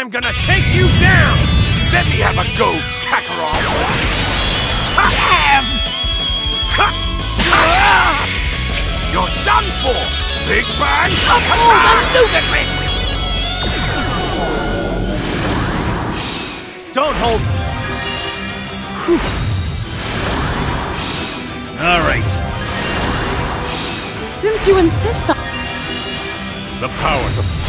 I'm gonna take you down. Let me have a go, Kakarot! Damn! You're done for! Big Bang Oh, ludicrous! Don't hold. All right. Since you insist on... The power to